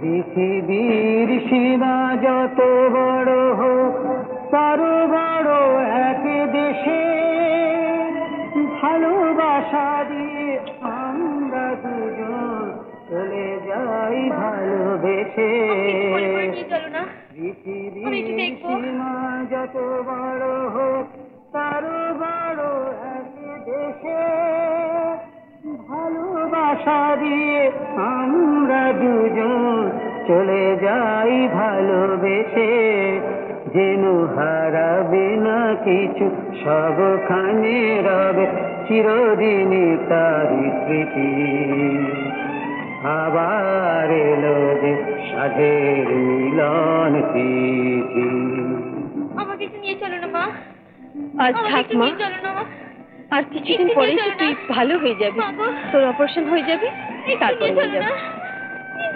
পৃথিবীর সীমা যত বড় হোক তার বড় এক দেশে ভালোবাসা দিয়ে আমরা দুজন চলে যাই ভালোবেসে পৃথিবীর। সীমা যত বড় হোক তার বড় এক দেশে ভালোবাসা দিয়ে আমরা দুজন চলে যাই ভালোবেসে। যেন হারাবে না কিছু সবখানে রবে চিরদিনই তারি স্মৃতি। আবার এলো যে সাধের মিলন তিথি। আমাকে নিয়ে চলো না মা। আজ থাক মা। আর কিছুদিন পরেই চলো তুই ভালো হয়ে যাবি। তোর অপারেশন হয়ে যাবে? তারপর হয়ে যাবে।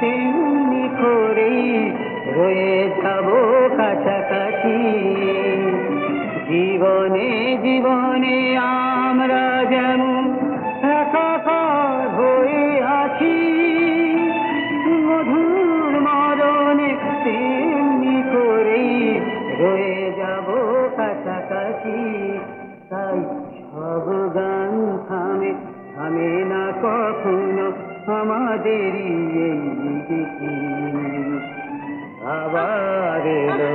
তেমনি করেই রয়ে যাব কাছাকাছি। জীবনে জীবনে আমরা যেমন একাকার হয়ে আছি, মধুর মরণে তেমনি করেই রয়ে যাব কাছাকাছি। তাই সব গান থামে থামে না কখনো। আমাদেরই এই দিকে আবার এলো